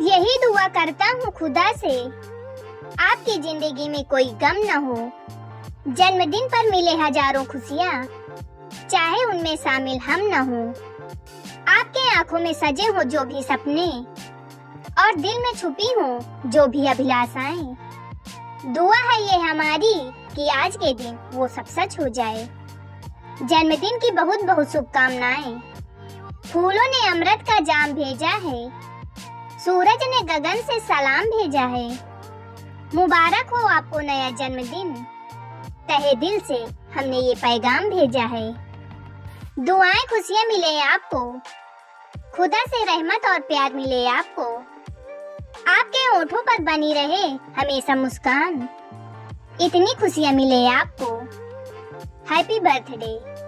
यही दुआ करता हूँ खुदा से। आपकी ज़िंदगी में कोई गम न हो। जन्मदिन पर मिले हज़ारों खुशियाँ, चाहे उनमें शामिल हम न हो। आपके आँखों में सजे हो जो भी सपने, और दिल में छुपी हो जो भी अभिलाषाएँ। दुआ है ये हमारी कि आज के दिन वो सब सच हो जाए। जन्मदिन की बहुत बहुत शुभकामनाएँ। फूलों ने अमृत का जाम भेजा है। सूरज ने गगन से सलाम भेजा है। मुबारक हो आपको नया जन्मदिन। तहे दिल से हमने ये पैगाम भेजा है। दुआएँ खुशियाँ मिले आपको। खुदा से रहमत और प्यार मिले आपको। आपके ओठों पर बनी रहे हमेशा मुस्कान। इतनी खुशियाँ मिले आपको। Happy birthday